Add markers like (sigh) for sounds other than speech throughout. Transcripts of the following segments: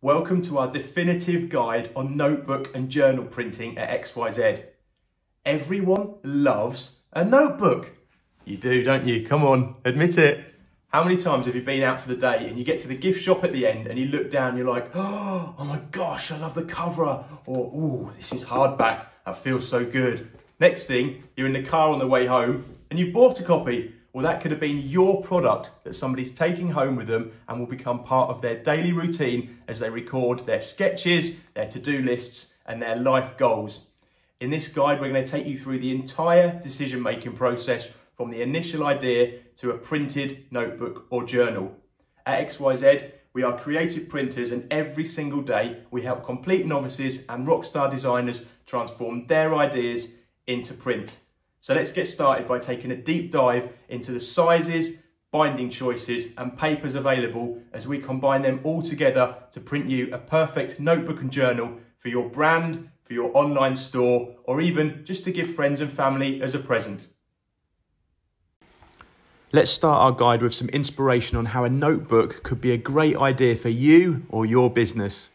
Welcome to our definitive guide on notebook and journal printing at XYZ. Everyone loves a notebook. You do, don't you? Come on, admit it. How many times have you been out for the day and you get to the gift shop at the end and you look down and you're like, oh, oh my gosh, I love the cover. Or, oh, this is hardback. That feels so good. Next thing, you're in the car on the way home and you bought a copy. Well, that could have been your product that somebody's taking home with them and will become part of their daily routine as they record their sketches, their to-do lists, and their life goals. In this guide, we're going to take you through the entire decision-making process from the initial idea to a printed notebook or journal. At XYZ, we are creative printers and every single day we help complete novices and rockstar designers transform their ideas into print. So let's get started by taking a deep dive into the sizes, binding choices and papers available as we combine them all together to print you a perfect notebook and journal for your brand, for your online store, or even just to give friends and family as a present. Let's start our guide with some inspiration on how a notebook could be a great idea for you or your business.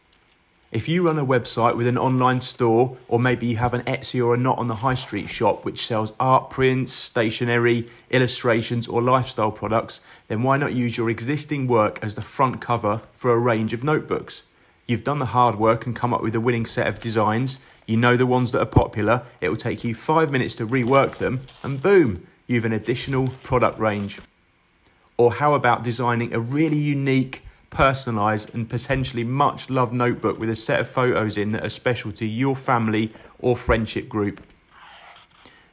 If you run a website with an online store, or maybe you have an Etsy or a Not on the High Street shop which sells art prints, stationery, illustrations, or lifestyle products, then why not use your existing work as the front cover for a range of notebooks? You've done the hard work and come up with a winning set of designs. You know the ones that are popular. It will take you five minutes to rework them, and boom, you've an additional product range. Or how about designing a really unique personalised and potentially much loved notebook with a set of photos in that are special to your family or friendship group.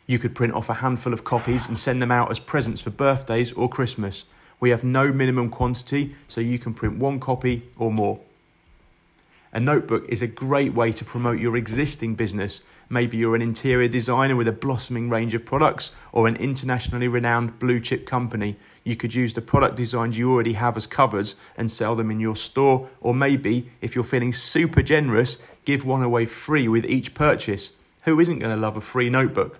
You could print off a handful of copies and send them out as presents for birthdays or Christmas. We have no minimum quantity, so you can print one copy or more. A notebook is a great way to promote your existing business. Maybe you're an interior designer with a blossoming range of products or an internationally renowned blue chip company. You could use the product designs you already have as covers and sell them in your store. Or maybe, if you're feeling super generous, give one away free with each purchase. Who isn't going to love a free notebook?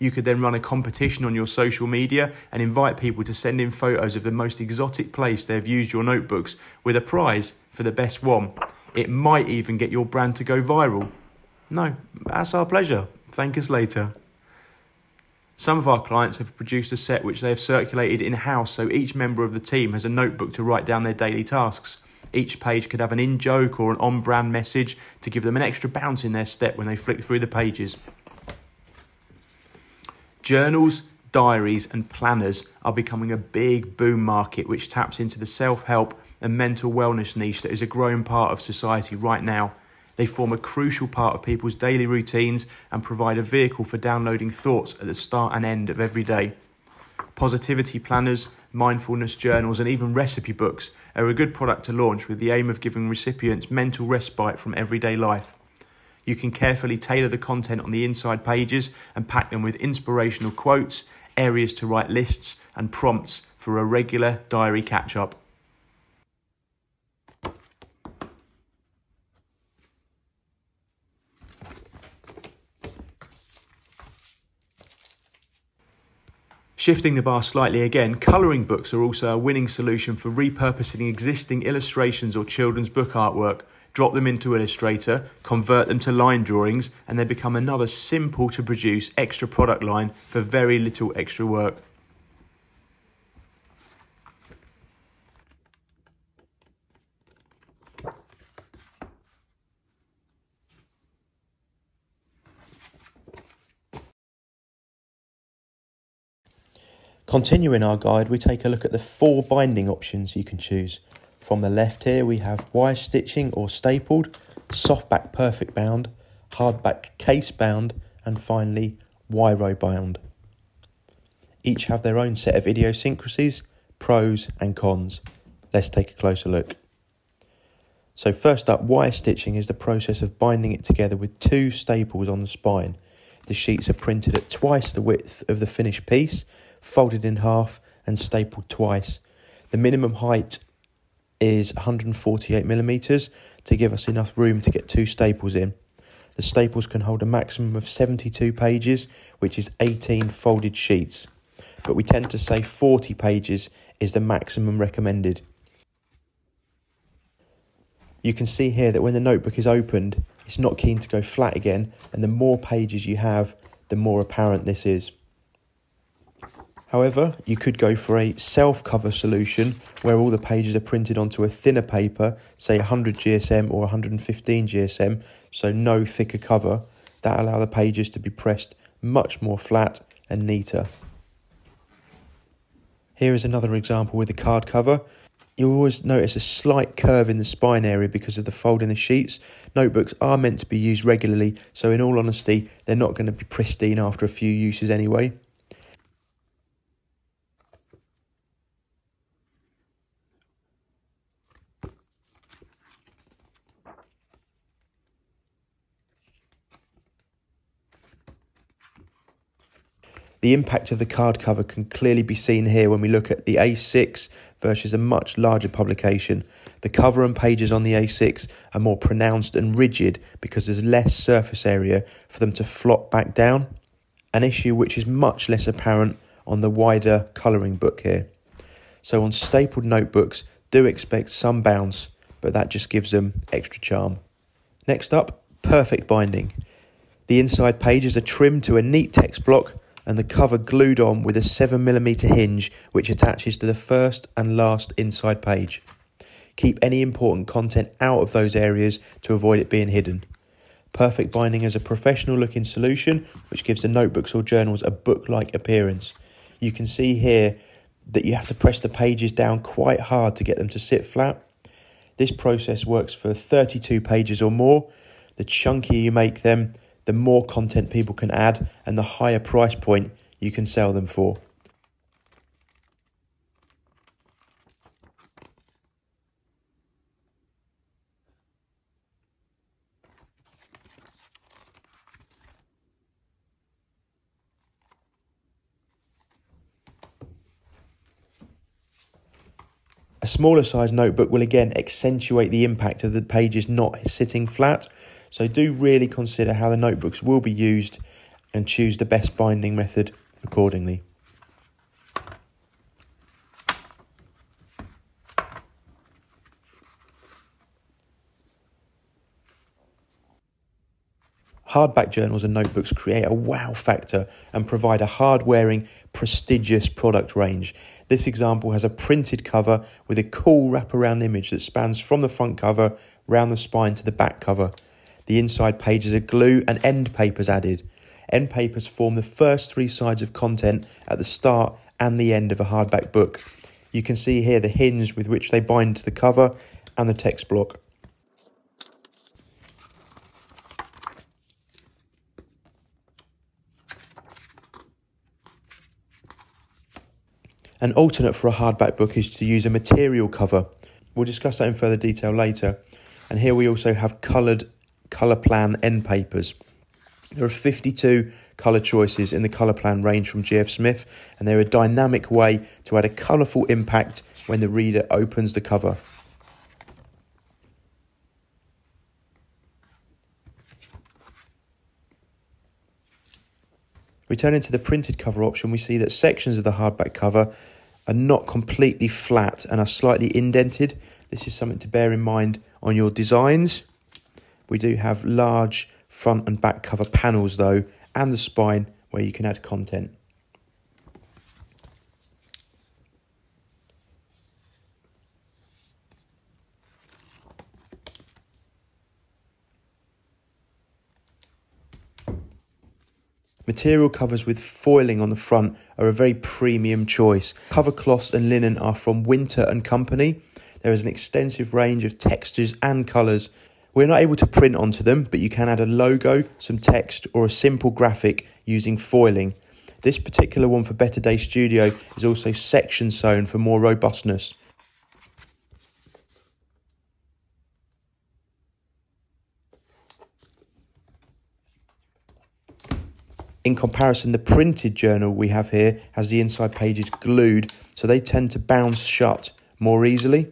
You could then run a competition on your social media and invite people to send in photos of the most exotic place they've used your notebooks with a prize for the best one. It might even get your brand to go viral. No, that's our pleasure. Thank us later. Some of our clients have produced a set which they have circulated in house so each member of the team has a notebook to write down their daily tasks. Each page could have an in joke or an on brand message to give them an extra bounce in their step when they flick through the pages. Journals, diaries, and planners are becoming a big boom market which taps into the self help and mental wellness niche that is a growing part of society right now. They form a crucial part of people's daily routines and provide a vehicle for downloading thoughts at the start and end of every day. Positivity planners, mindfulness journals, and even recipe books are a good product to launch with the aim of giving recipients mental respite from everyday life. You can carefully tailor the content on the inside pages and pack them with inspirational quotes, areas to write lists, and prompts for a regular diary catch up. Shifting the bar slightly again, colouring books are also a winning solution for repurposing existing illustrations or children's book artwork. Drop them into Illustrator, convert them to line drawings, and they become another simple to produce extra product line for very little extra work. Continuing our guide, we take a look at the four binding options you can choose. From the left here, we have wire stitching or stapled, softback perfect bound, hardback case bound, and finally wiro bound. Each have their own set of idiosyncrasies, pros and cons. Let's take a closer look. So first up, wire stitching is the process of binding it together with two staples on the spine. The sheets are printed at twice the width of the finished piece folded in half and stapled twice. The minimum height is 148 millimeters to give us enough room to get two staples in. The staples can hold a maximum of 72 pages, which is 18 folded sheets, but we tend to say 40 pages is the maximum recommended. You can see here that when the notebook is opened, it's not keen to go flat again, and the more pages you have, the more apparent this is. However, you could go for a self-cover solution where all the pages are printed onto a thinner paper, say 100 GSM or 115 GSM, so no thicker cover. That allow the pages to be pressed much more flat and neater. Here is another example with the card cover. You'll always notice a slight curve in the spine area because of the fold in the sheets. Notebooks are meant to be used regularly, so in all honesty, they're not going to be pristine after a few uses anyway. The impact of the card cover can clearly be seen here when we look at the A6 versus a much larger publication. The cover and pages on the A6 are more pronounced and rigid because there's less surface area for them to flop back down, an issue which is much less apparent on the wider colouring book here. So on stapled notebooks, do expect some bounce, but that just gives them extra charm. Next up, perfect binding. The inside pages are trimmed to a neat text block and the cover glued on with a 7mm hinge which attaches to the first and last inside page. Keep any important content out of those areas to avoid it being hidden. Perfect binding is a professional looking solution which gives the notebooks or journals a book like appearance. You can see here that you have to press the pages down quite hard to get them to sit flat. This process works for 32 pages or more. The chunkier you make them, the more content people can add and the higher price point you can sell them for. A smaller size notebook will again accentuate the impact of the pages not sitting flat so do really consider how the notebooks will be used and choose the best binding method accordingly. Hardback journals and notebooks create a wow factor and provide a hard wearing, prestigious product range. This example has a printed cover with a cool wraparound image that spans from the front cover round the spine to the back cover. The inside pages are glue and end papers added. End papers form the first three sides of content at the start and the end of a hardback book. You can see here the hinge with which they bind to the cover and the text block. An alternate for a hardback book is to use a material cover. We'll discuss that in further detail later. And here we also have coloured Colorplan end papers. There are 52 colour choices in the Colorplan range from GF Smith, and they're a dynamic way to add a colourful impact when the reader opens the cover. Returning to the printed cover option, we see that sections of the hardback cover are not completely flat and are slightly indented. This is something to bear in mind on your designs. We do have large front and back cover panels though, and the spine where you can add content. Material covers with foiling on the front are a very premium choice. Cover cloths and linen are from Winter and Company. There is an extensive range of textures and colours we're not able to print onto them, but you can add a logo, some text, or a simple graphic using foiling. This particular one for Better Day Studio is also section sewn for more robustness. In comparison, the printed journal we have here has the inside pages glued, so they tend to bounce shut more easily.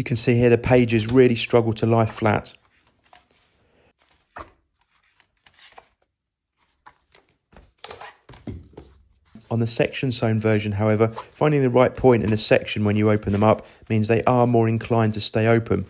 You can see here the pages really struggle to lie flat. On the section sewn version, however, finding the right point in a section when you open them up means they are more inclined to stay open.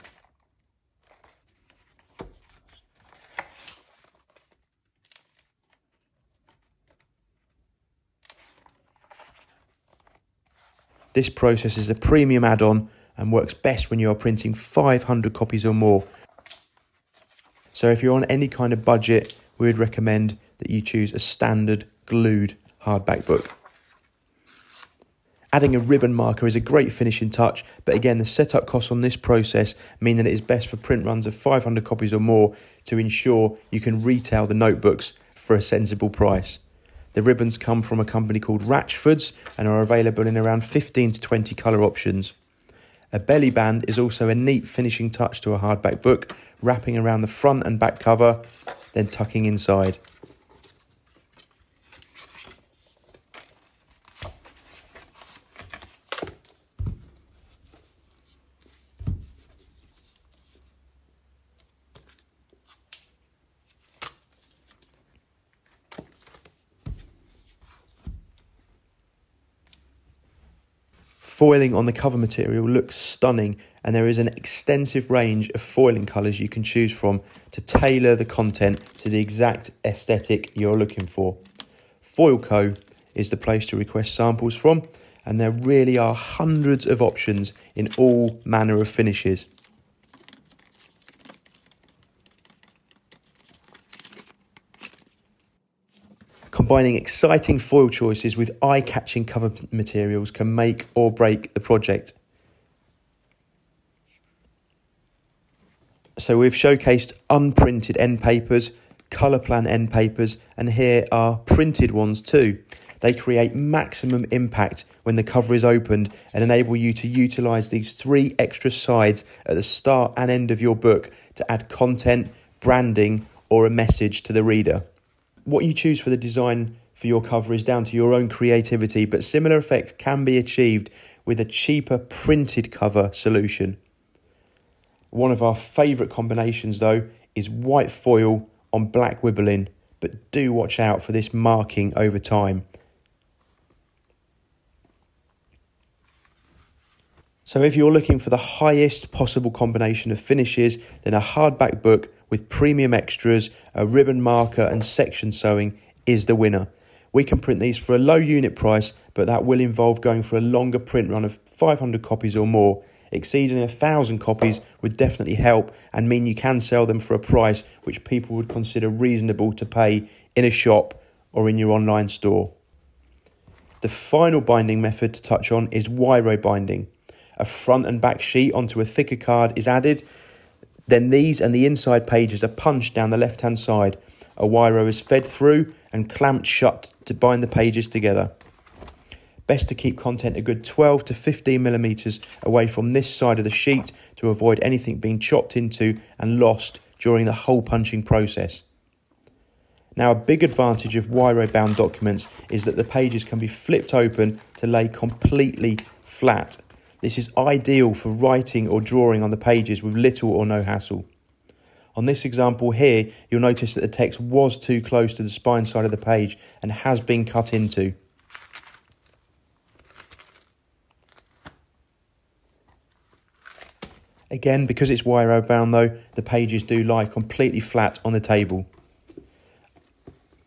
This process is a premium add-on and works best when you are printing 500 copies or more. So if you're on any kind of budget, we would recommend that you choose a standard glued hardback book. Adding a ribbon marker is a great finishing touch, but again, the setup costs on this process mean that it is best for print runs of 500 copies or more to ensure you can retail the notebooks for a sensible price. The ribbons come from a company called Ratchfords and are available in around 15 to 20 colour options. A belly band is also a neat finishing touch to a hardback book, wrapping around the front and back cover, then tucking inside. Foiling on the cover material looks stunning and there is an extensive range of foiling colours you can choose from to tailor the content to the exact aesthetic you're looking for. Foilco is the place to request samples from and there really are hundreds of options in all manner of finishes. Combining exciting foil choices with eye catching cover materials can make or break the project. So we've showcased unprinted end papers, Colorplan end papers, and here are printed ones too. They create maximum impact when the cover is opened and enable you to utilise these three extra sides at the start and end of your book to add content, branding, or a message to the reader what you choose for the design for your cover is down to your own creativity, but similar effects can be achieved with a cheaper printed cover solution. One of our favourite combinations, though, is white foil on black Wibalin, but do watch out for this marking over time. So if you're looking for the highest possible combination of finishes, then a hardback book with premium extras, a ribbon marker, and section sewing is the winner. We can print these for a low unit price, but that will involve going for a longer print run of 500 copies or more. Exceeding a thousand copies would definitely help and mean you can sell them for a price which people would consider reasonable to pay in a shop or in your online store. The final binding method to touch on is wiro binding. A front and back sheet onto a thicker card is added then these and the inside pages are punched down the left hand side. A wiro is fed through and clamped shut to bind the pages together. Best to keep content a good 12 to 15 millimeters away from this side of the sheet to avoid anything being chopped into and lost during the hole punching process. Now, a big advantage of wiro bound documents is that the pages can be flipped open to lay completely flat this is ideal for writing or drawing on the pages with little or no hassle. On this example here, you'll notice that the text was too close to the spine side of the page and has been cut into. Again, because it's wiro bound though, the pages do lie completely flat on the table.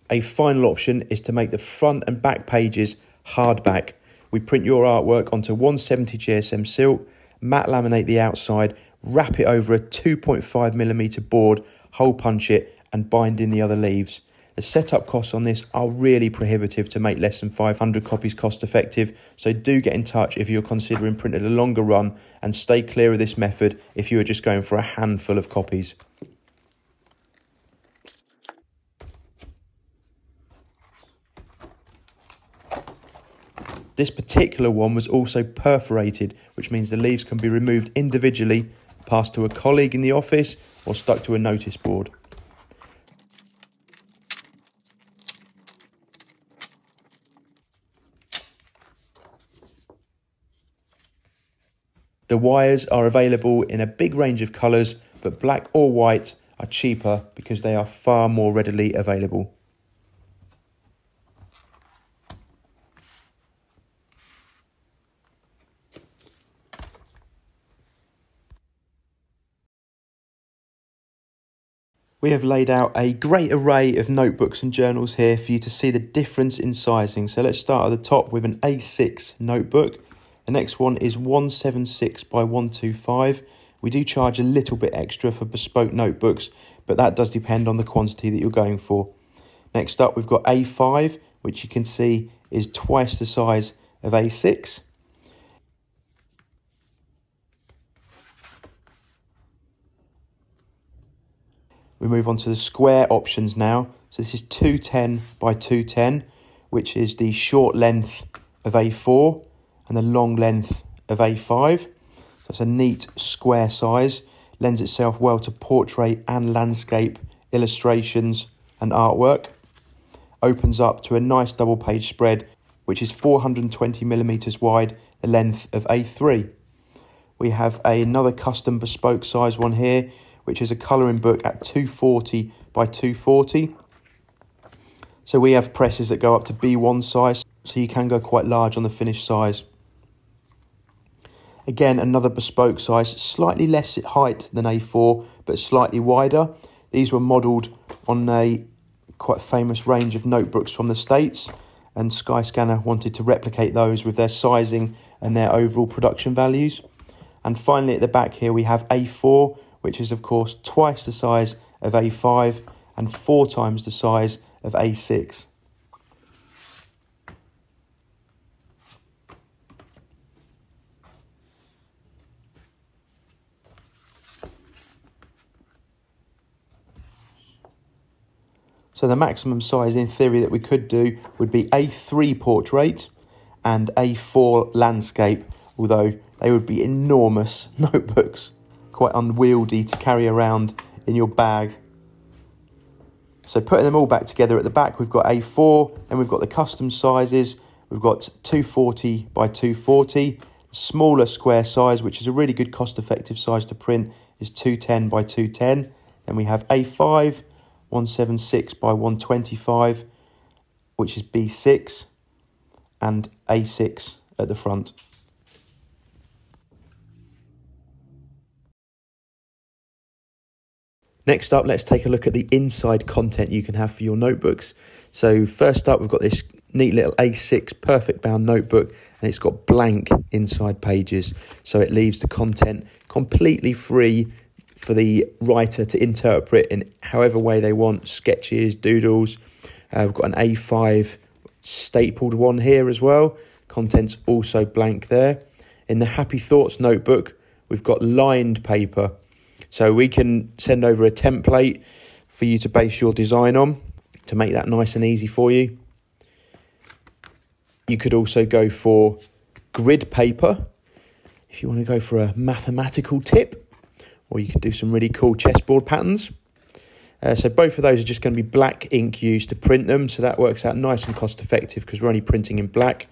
A final option is to make the front and back pages hardback we print your artwork onto 170 GSM silk, matte laminate the outside, wrap it over a 2.5 millimeter board, hole punch it, and bind in the other leaves. The setup costs on this are really prohibitive to make less than 500 copies cost effective, so do get in touch if you're considering printing a longer run and stay clear of this method if you are just going for a handful of copies. This particular one was also perforated, which means the leaves can be removed individually, passed to a colleague in the office, or stuck to a notice board. The wires are available in a big range of colours, but black or white are cheaper because they are far more readily available. We have laid out a great array of notebooks and journals here for you to see the difference in sizing. So let's start at the top with an A6 notebook. The next one is 176 by 125. We do charge a little bit extra for bespoke notebooks, but that does depend on the quantity that you're going for. Next up, we've got A5, which you can see is twice the size of A6. We move on to the square options now. So this is 210 by 210, which is the short length of A4 and the long length of A5. So it's a neat square size, lends itself well to portrait and landscape illustrations and artwork. Opens up to a nice double page spread, which is 420 millimeters wide, the length of A3. We have a, another custom bespoke size one here, which is a colouring book at 240 by 240. So we have presses that go up to B1 size, so you can go quite large on the finished size. Again, another bespoke size, slightly less height than A4, but slightly wider. These were modelled on a quite famous range of notebooks from the States, and Skyscanner wanted to replicate those with their sizing and their overall production values. And finally, at the back here, we have A4, which is, of course, twice the size of A5 and four times the size of A6. So the maximum size in theory that we could do would be A3 portrait and A4 landscape, although they would be enormous (laughs) notebooks quite unwieldy to carry around in your bag. So putting them all back together at the back, we've got A4, and we've got the custom sizes. We've got 240 by 240, smaller square size, which is a really good cost-effective size to print, is 210 by 210. Then we have A5, 176 by 125, which is B6, and A6 at the front. Next up, let's take a look at the inside content you can have for your notebooks. So first up, we've got this neat little A6 perfect bound notebook and it's got blank inside pages. So it leaves the content completely free for the writer to interpret in however way they want, sketches, doodles. Uh, we've got an A5 stapled one here as well. Content's also blank there. In the Happy Thoughts notebook, we've got lined paper so we can send over a template for you to base your design on to make that nice and easy for you. You could also go for grid paper if you want to go for a mathematical tip, or you can do some really cool chessboard patterns. Uh, so both of those are just going to be black ink used to print them, so that works out nice and cost effective because we're only printing in black.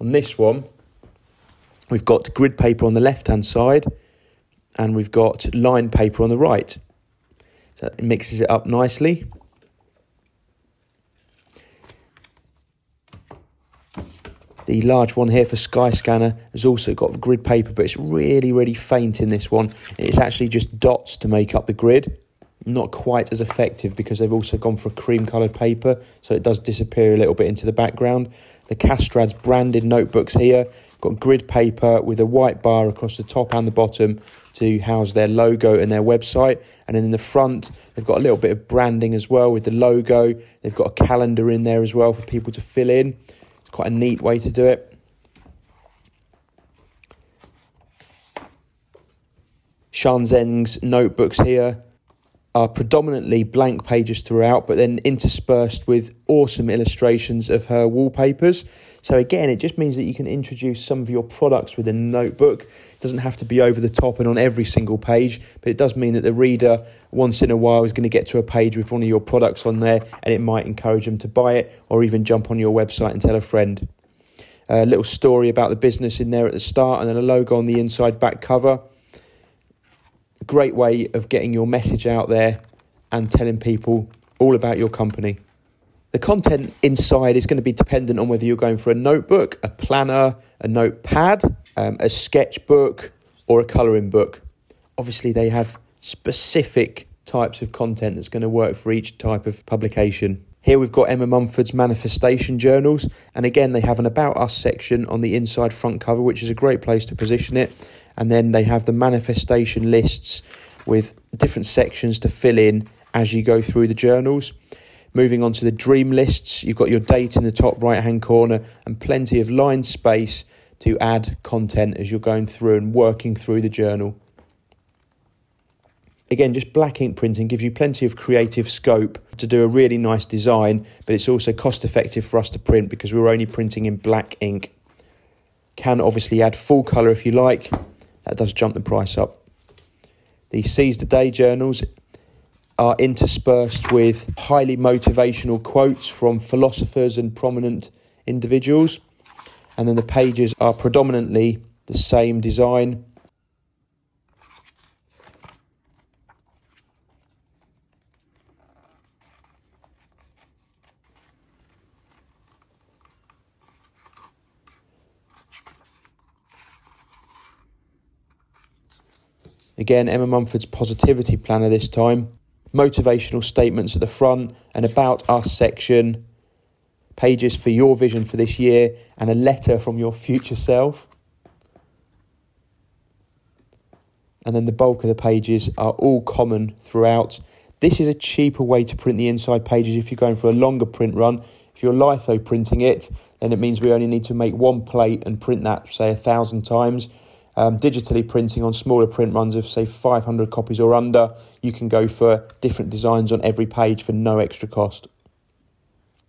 On this one, we've got grid paper on the left hand side and we've got lined paper on the right. So it mixes it up nicely. The large one here for Skyscanner has also got grid paper, but it's really, really faint in this one. It's actually just dots to make up the grid. Not quite as effective because they've also gone for a cream coloured paper, so it does disappear a little bit into the background. The Castrads branded notebooks here got grid paper with a white bar across the top and the bottom to house their logo and their website. And then in the front, they've got a little bit of branding as well with the logo. They've got a calendar in there as well for people to fill in. It's quite a neat way to do it. Shanzeng's notebooks here are predominantly blank pages throughout, but then interspersed with awesome illustrations of her wallpapers. So again, it just means that you can introduce some of your products within a notebook. It doesn't have to be over the top and on every single page, but it does mean that the reader once in a while is going to get to a page with one of your products on there and it might encourage them to buy it or even jump on your website and tell a friend. A little story about the business in there at the start and then a logo on the inside back cover. Great way of getting your message out there and telling people all about your company. The content inside is going to be dependent on whether you're going for a notebook, a planner, a notepad, um, a sketchbook, or a colouring book. Obviously, they have specific types of content that's going to work for each type of publication. Here we've got Emma Mumford's manifestation journals, and again, they have an About Us section on the inside front cover, which is a great place to position it. And then they have the manifestation lists with different sections to fill in as you go through the journals. Moving on to the dream lists, you've got your date in the top right hand corner and plenty of line space to add content as you're going through and working through the journal. Again, just black ink printing gives you plenty of creative scope to do a really nice design, but it's also cost effective for us to print because we're only printing in black ink. Can obviously add full colour if you like, that does jump the price up. The Seize the Day journals are interspersed with highly motivational quotes from philosophers and prominent individuals. And then the pages are predominantly the same design Again, Emma Mumford's positivity planner this time. Motivational statements at the front, an about us section, pages for your vision for this year, and a letter from your future self. And then the bulk of the pages are all common throughout. This is a cheaper way to print the inside pages if you're going for a longer print run. If you're litho printing it, then it means we only need to make one plate and print that, say, a thousand times um, digitally printing on smaller print runs of say 500 copies or under, you can go for different designs on every page for no extra cost.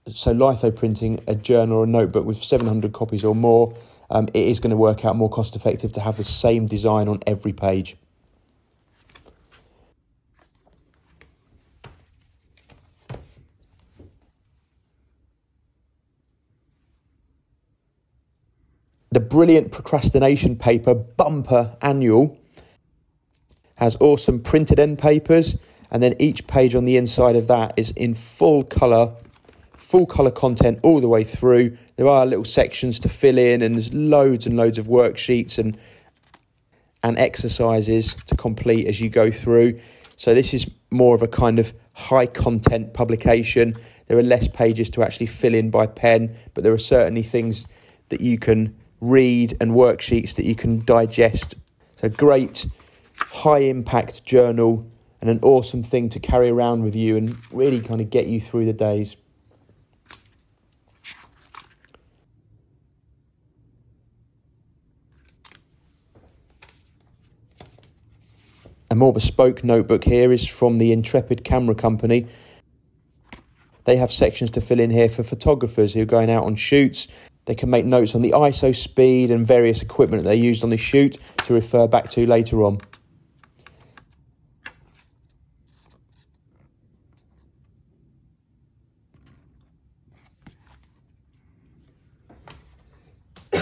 So litho printing a journal or a notebook with 700 copies or more, um, it is going to work out more cost effective to have the same design on every page. The brilliant procrastination paper bumper annual has awesome printed end papers, and then each page on the inside of that is in full colour, full colour content all the way through. There are little sections to fill in, and there's loads and loads of worksheets and and exercises to complete as you go through. So this is more of a kind of high content publication. There are less pages to actually fill in by pen, but there are certainly things that you can read and worksheets that you can digest. It's a great high impact journal and an awesome thing to carry around with you and really kind of get you through the days. A more bespoke notebook here is from the Intrepid Camera Company. They have sections to fill in here for photographers who are going out on shoots they can make notes on the ISO speed and various equipment that they used on the shoot to refer back to later on. (coughs)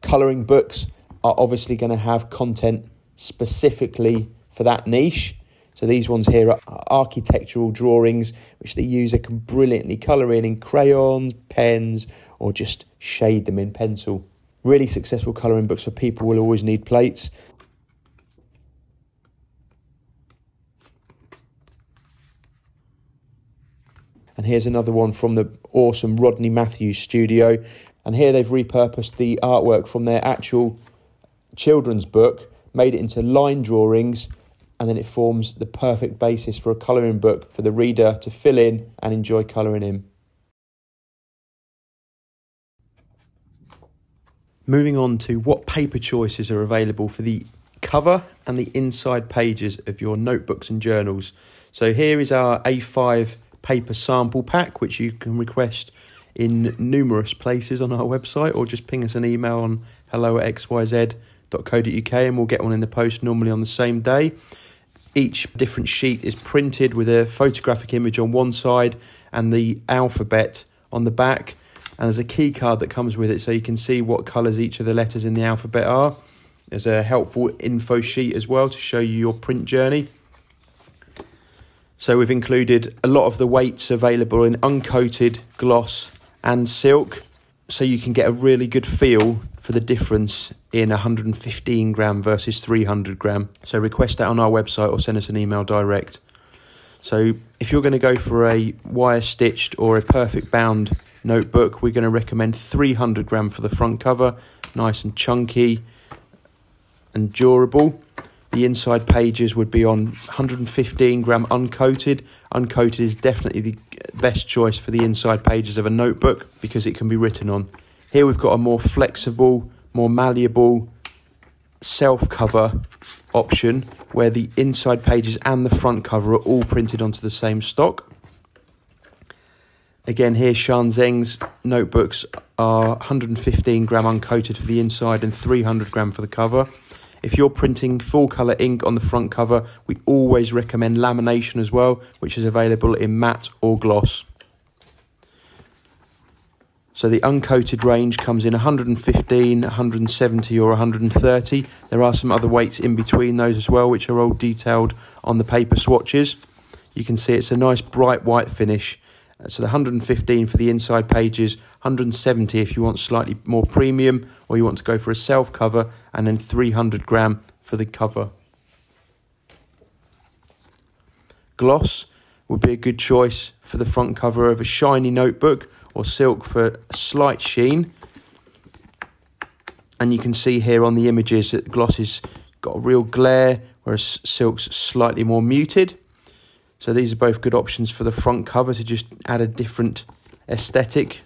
Colouring books are obviously going to have content specifically for that niche. So these ones here are architectural drawings, which the user can brilliantly colour in in crayons, pens, or just shade them in pencil. Really successful colouring books for people will always need plates. And here's another one from the awesome Rodney Matthews studio. And here they've repurposed the artwork from their actual children's book, made it into line drawings and then it forms the perfect basis for a colouring book for the reader to fill in and enjoy colouring in. Moving on to what paper choices are available for the cover and the inside pages of your notebooks and journals. So here is our A5 paper sample pack, which you can request in numerous places on our website or just ping us an email on hello at xyz.co.uk and we'll get one in the post normally on the same day. Each different sheet is printed with a photographic image on one side and the alphabet on the back. And there's a key card that comes with it so you can see what colours each of the letters in the alphabet are. There's a helpful info sheet as well to show you your print journey. So we've included a lot of the weights available in uncoated, gloss and silk so you can get a really good feel for the difference in 115 gram versus 300 gram. So request that on our website or send us an email direct. So if you're going to go for a wire stitched or a perfect bound notebook, we're going to recommend 300 gram for the front cover, nice and chunky and durable. The inside pages would be on 115 gram uncoated. Uncoated is definitely the best choice for the inside pages of a notebook because it can be written on. Here we've got a more flexible, more malleable self cover option where the inside pages and the front cover are all printed onto the same stock. Again, here Shanzeng's notebooks are 115 gram uncoated for the inside and 300 gram for the cover. If you're printing full colour ink on the front cover, we always recommend lamination as well, which is available in matte or gloss. So the uncoated range comes in 115, 170 or 130. There are some other weights in between those as well, which are all detailed on the paper swatches. You can see it's a nice bright white finish. So the 115 for the inside pages, 170 if you want slightly more premium or you want to go for a self cover, and then 300 gram for the cover. Gloss would be a good choice for the front cover of a shiny notebook or silk for a slight sheen. And you can see here on the images that gloss has got a real glare, whereas silk's slightly more muted. So these are both good options for the front cover to just add a different aesthetic.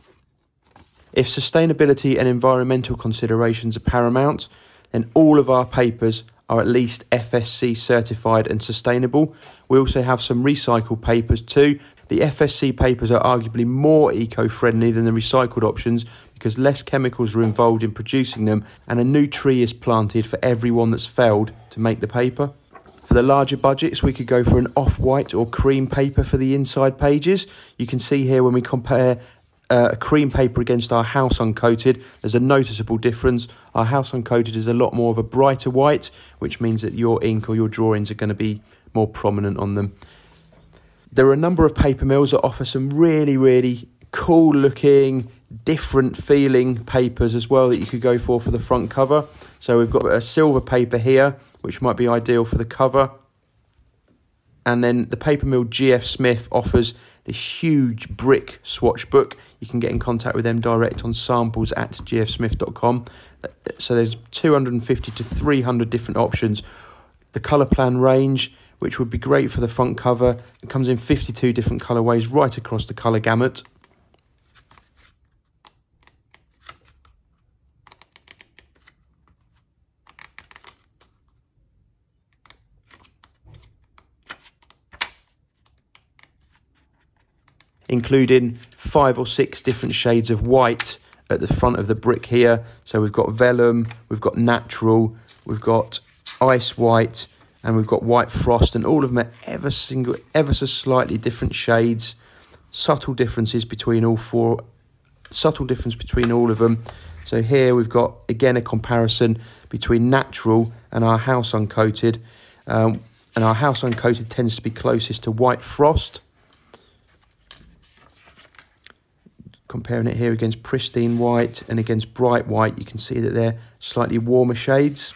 If sustainability and environmental considerations are paramount, then all of our papers are at least FSC certified and sustainable. We also have some recycled papers too, the FSC papers are arguably more eco friendly than the recycled options because less chemicals are involved in producing them, and a new tree is planted for every one that's felled to make the paper. For the larger budgets, we could go for an off white or cream paper for the inside pages. You can see here when we compare uh, a cream paper against our house uncoated, there's a noticeable difference. Our house uncoated is a lot more of a brighter white, which means that your ink or your drawings are going to be more prominent on them. There are a number of paper mills that offer some really, really cool looking, different feeling papers as well that you could go for for the front cover. So we've got a silver paper here, which might be ideal for the cover. And then the paper mill GF Smith offers this huge brick swatch book. You can get in contact with them direct on samples at gfsmith.com. So there's 250 to 300 different options. The Colorplan range which would be great for the front cover. It comes in 52 different colourways right across the colour gamut. including five or six different shades of white at the front of the brick here. So we've got vellum, we've got natural, we've got ice white, and we've got white frost and all of them are ever single ever so slightly different shades. Subtle differences between all four subtle difference between all of them. So here we've got again a comparison between natural and our house uncoated. Um, and our house uncoated tends to be closest to white frost. Comparing it here against pristine white and against bright white you can see that they're slightly warmer shades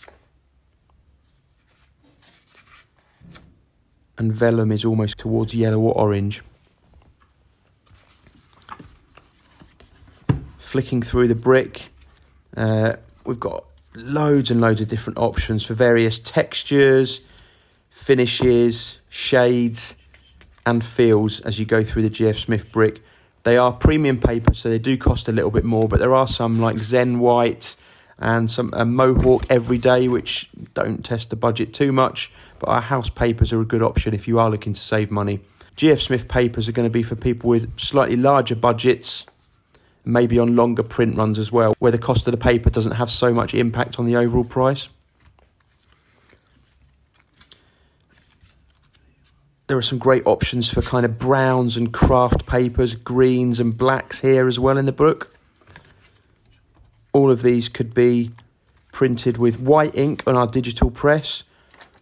and vellum is almost towards yellow or orange. Flicking through the brick, uh, we've got loads and loads of different options for various textures, finishes, shades, and feels as you go through the GF Smith brick. They are premium paper, so they do cost a little bit more, but there are some like Zen White and some a Mohawk Everyday, which don't test the budget too much but our house papers are a good option if you are looking to save money. GF Smith papers are going to be for people with slightly larger budgets, maybe on longer print runs as well, where the cost of the paper doesn't have so much impact on the overall price. There are some great options for kind of browns and craft papers, greens and blacks here as well in the book. All of these could be printed with white ink on our digital press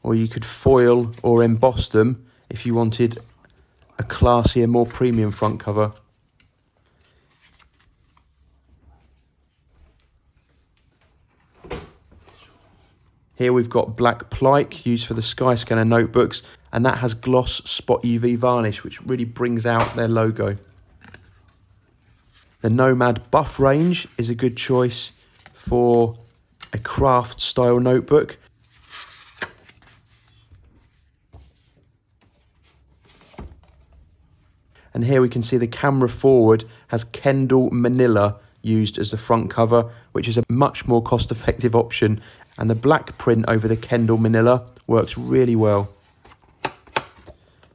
or you could foil or emboss them if you wanted a classier, more premium front cover. Here we've got Black Plike used for the Skyscanner notebooks, and that has gloss spot UV varnish, which really brings out their logo. The Nomad Buff range is a good choice for a craft style notebook. And here we can see the camera forward has Kendal Manila used as the front cover, which is a much more cost effective option. And the black print over the Kendal Manila works really well.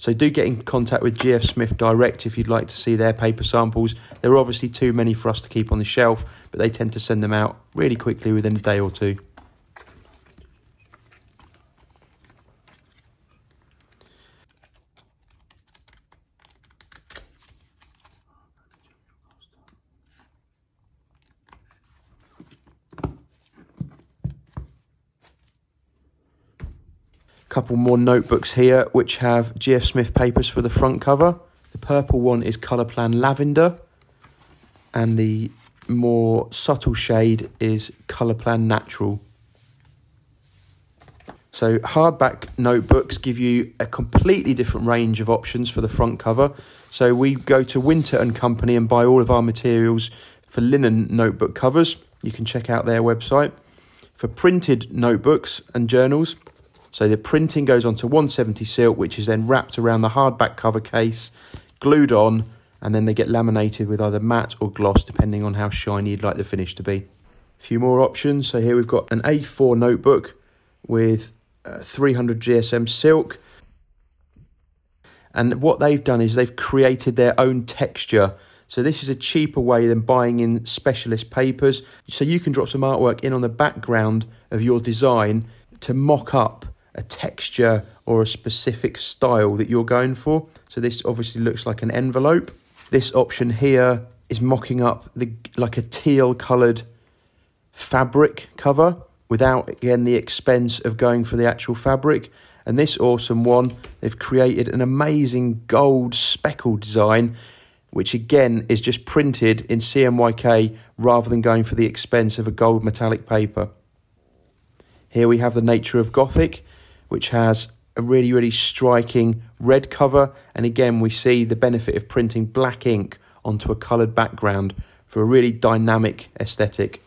So do get in contact with GF Smith direct if you'd like to see their paper samples. There are obviously too many for us to keep on the shelf, but they tend to send them out really quickly within a day or two. Couple more notebooks here which have GF Smith papers for the front cover. The purple one is Colorplan Lavender and the more subtle shade is Colorplan Natural. So hardback notebooks give you a completely different range of options for the front cover. So we go to Winter and Company and buy all of our materials for linen notebook covers. You can check out their website. For printed notebooks and journals, so the printing goes onto 170 silk, which is then wrapped around the hardback cover case, glued on, and then they get laminated with either matte or gloss, depending on how shiny you'd like the finish to be. A few more options. So here we've got an A4 notebook with uh, 300 GSM silk. And what they've done is they've created their own texture. So this is a cheaper way than buying in specialist papers. So you can drop some artwork in on the background of your design to mock up a texture or a specific style that you're going for. So this obviously looks like an envelope. This option here is mocking up the like a teal coloured fabric cover without again the expense of going for the actual fabric. And this awesome one, they've created an amazing gold speckle design, which again is just printed in CMYK rather than going for the expense of a gold metallic paper. Here we have the nature of Gothic which has a really, really striking red cover. And again, we see the benefit of printing black ink onto a coloured background for a really dynamic aesthetic.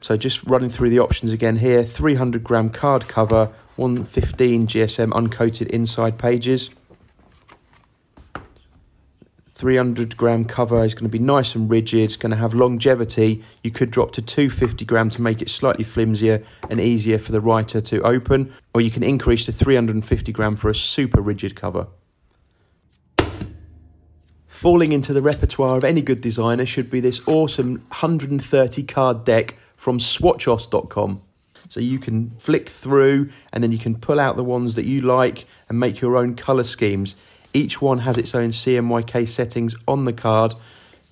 So just running through the options again here, 300 gram card cover, 115 GSM uncoated inside pages. 300 gram cover is going to be nice and rigid, it's going to have longevity. You could drop to 250 gram to make it slightly flimsier and easier for the writer to open, or you can increase to 350 gram for a super rigid cover. Falling into the repertoire of any good designer should be this awesome 130 card deck from swatchos.com. So you can flick through and then you can pull out the ones that you like and make your own colour schemes. Each one has its own CMYK settings on the card,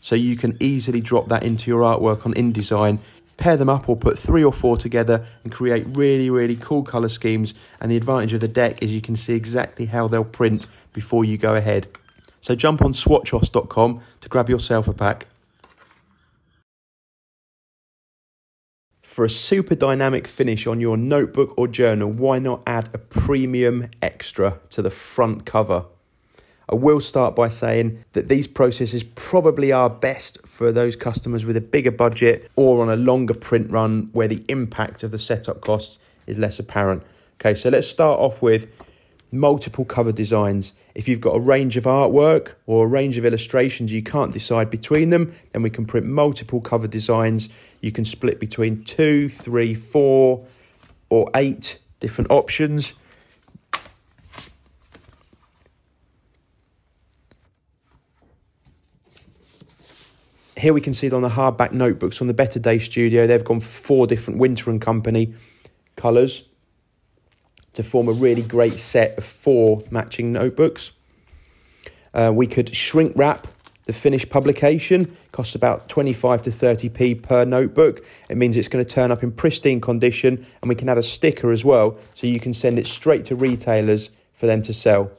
so you can easily drop that into your artwork on InDesign. Pair them up or put three or four together and create really, really cool colour schemes. And the advantage of the deck is you can see exactly how they'll print before you go ahead. So jump on swatchos.com to grab yourself a pack. For a super dynamic finish on your notebook or journal, why not add a premium extra to the front cover? I will start by saying that these processes probably are best for those customers with a bigger budget or on a longer print run where the impact of the setup costs is less apparent. Okay, so let's start off with multiple cover designs. If you've got a range of artwork or a range of illustrations, you can't decide between them, then we can print multiple cover designs. You can split between two, three, four, or eight different options. Here we can see it on the hardback notebooks on the Better Day Studio. They've gone for four different Winter and Company colours to form a really great set of four matching notebooks. Uh, we could shrink wrap the finished publication, costs about 25 to 30p per notebook. It means it's going to turn up in pristine condition and we can add a sticker as well so you can send it straight to retailers for them to sell.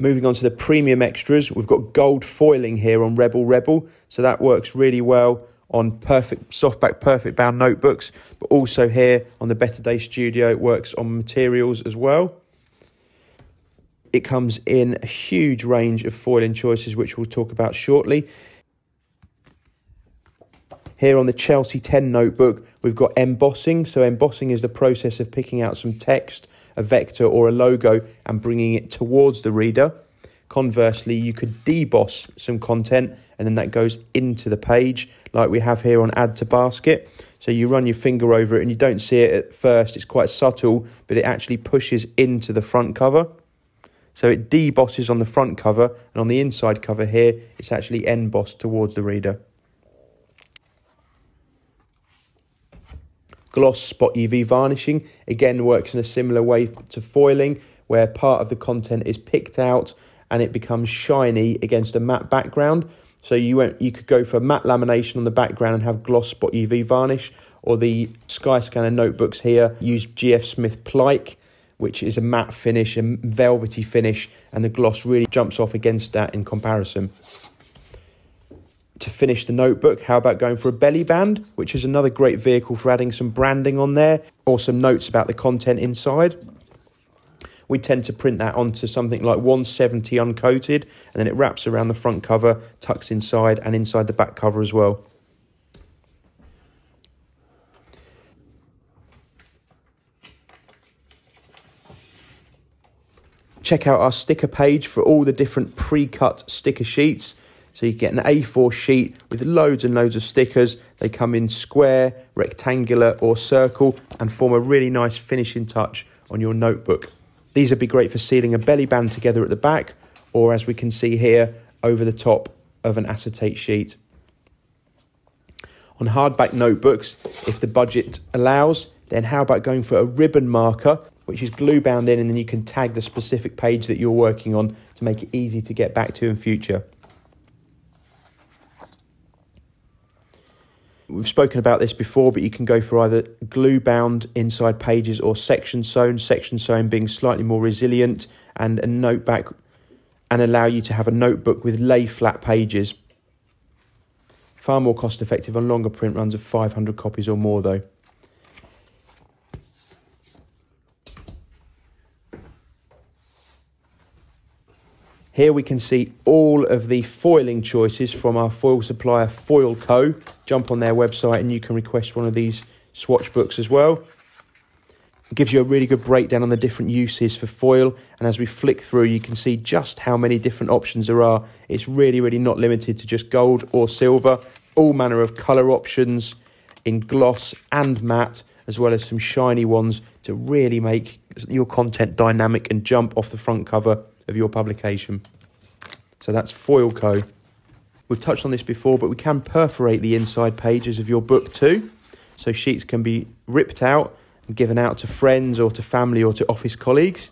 Moving on to the premium extras, we've got gold foiling here on Rebel Rebel, so that works really well on perfect softback perfect bound notebooks, but also here on the Better Day Studio, it works on materials as well. It comes in a huge range of foiling choices, which we'll talk about shortly. Here on the Chelsea 10 notebook, we've got embossing. So embossing is the process of picking out some text, a vector or a logo and bringing it towards the reader. Conversely, you could deboss some content and then that goes into the page like we have here on add to basket. So you run your finger over it and you don't see it at first. It's quite subtle, but it actually pushes into the front cover. So it debosses on the front cover and on the inside cover here, it's actually embossed towards the reader. Gloss Spot UV varnishing again works in a similar way to foiling, where part of the content is picked out and it becomes shiny against a matte background. So you went, you could go for a matte lamination on the background and have Gloss Spot UV varnish, or the Skyscanner notebooks here use GF Smith Plike, which is a matte finish, a velvety finish, and the gloss really jumps off against that in comparison to finish the notebook, how about going for a belly band, which is another great vehicle for adding some branding on there or some notes about the content inside. We tend to print that onto something like 170 uncoated, and then it wraps around the front cover, tucks inside, and inside the back cover as well. Check out our sticker page for all the different pre-cut sticker sheets. So you get an A4 sheet with loads and loads of stickers. They come in square, rectangular or circle and form a really nice finishing touch on your notebook. These would be great for sealing a belly band together at the back or as we can see here over the top of an acetate sheet. On hardback notebooks, if the budget allows, then how about going for a ribbon marker, which is glue bound in and then you can tag the specific page that you're working on to make it easy to get back to in future. We've spoken about this before, but you can go for either glue bound inside pages or section sewn, section sewn being slightly more resilient and a note back and allow you to have a notebook with lay flat pages. Far more cost effective on longer print runs of 500 copies or more though. Here we can see all of the foiling choices from our foil supplier Foilco. Jump on their website and you can request one of these swatch books as well. It gives you a really good breakdown on the different uses for foil and as we flick through you can see just how many different options there are. It's really really not limited to just gold or silver. All manner of colour options in gloss and matte as well as some shiny ones to really make your content dynamic and jump off the front cover of your publication. So that's Foilco. We've touched on this before, but we can perforate the inside pages of your book too. So sheets can be ripped out and given out to friends or to family or to office colleagues.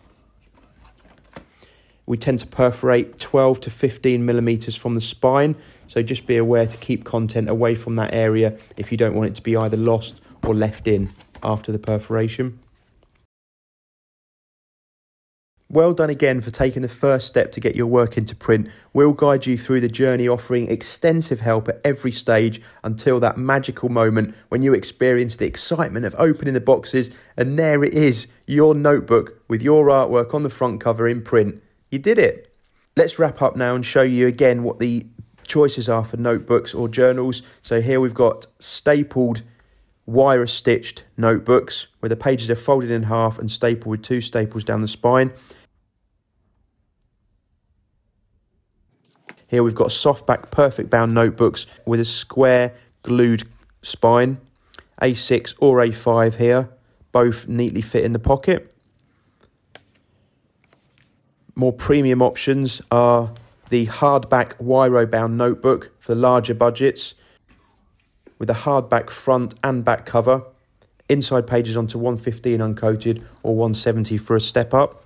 We tend to perforate 12 to 15 millimeters from the spine, so just be aware to keep content away from that area if you don't want it to be either lost or left in after the perforation. Well done again for taking the first step to get your work into print. We'll guide you through the journey, offering extensive help at every stage until that magical moment when you experience the excitement of opening the boxes and there it is, your notebook with your artwork on the front cover in print. You did it. Let's wrap up now and show you again what the choices are for notebooks or journals. So here we've got stapled wire stitched notebooks where the pages are folded in half and stapled with two staples down the spine. Here we've got softback perfect bound notebooks with a square glued spine. A6 or A5 here, both neatly fit in the pocket. More premium options are the hardback Wiro bound notebook for larger budgets with a hardback front and back cover. Inside pages onto 115 uncoated or 170 for a step up.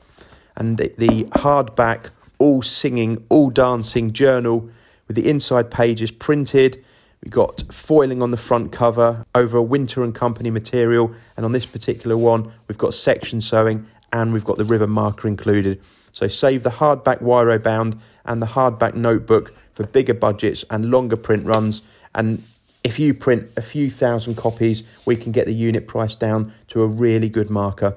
And the hardback all singing, all dancing journal with the inside pages printed. We've got foiling on the front cover over Winter and Company material. And on this particular one, we've got section sewing and we've got the ribbon marker included. So save the hardback Wiro bound and the hardback notebook for bigger budgets and longer print runs. And If you print a few thousand copies, we can get the unit price down to a really good marker.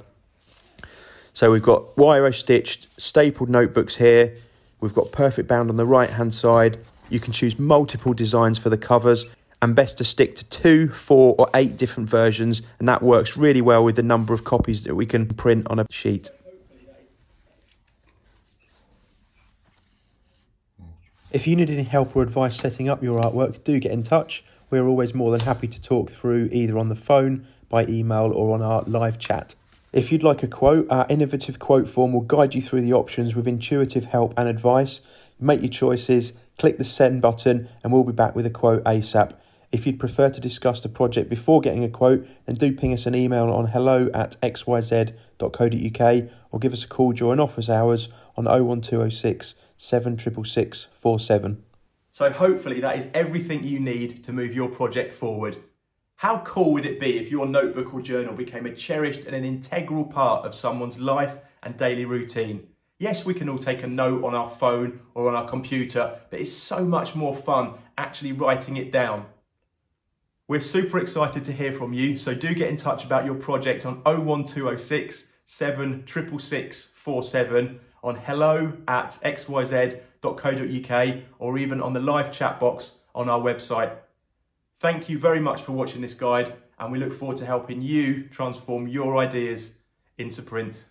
So we've got wire stitched stapled notebooks here. We've got perfect bound on the right hand side. You can choose multiple designs for the covers and best to stick to two, four or eight different versions and that works really well with the number of copies that we can print on a sheet. If you need any help or advice setting up your artwork, do get in touch. We're always more than happy to talk through either on the phone, by email, or on our live chat. If you'd like a quote, our innovative quote form will guide you through the options with intuitive help and advice. Make your choices, click the send button, and we'll be back with a quote ASAP. If you'd prefer to discuss the project before getting a quote, then do ping us an email on hello at xyz.co.uk or give us a call during office hours on 01206 76647. So hopefully that is everything you need to move your project forward. How cool would it be if your notebook or journal became a cherished and an integral part of someone's life and daily routine? Yes, we can all take a note on our phone or on our computer, but it's so much more fun actually writing it down. We're super excited to hear from you, so do get in touch about your project on 01206 76647 on hello at xyz.co.uk or even on the live chat box on our website. Thank you very much for watching this guide and we look forward to helping you transform your ideas into print.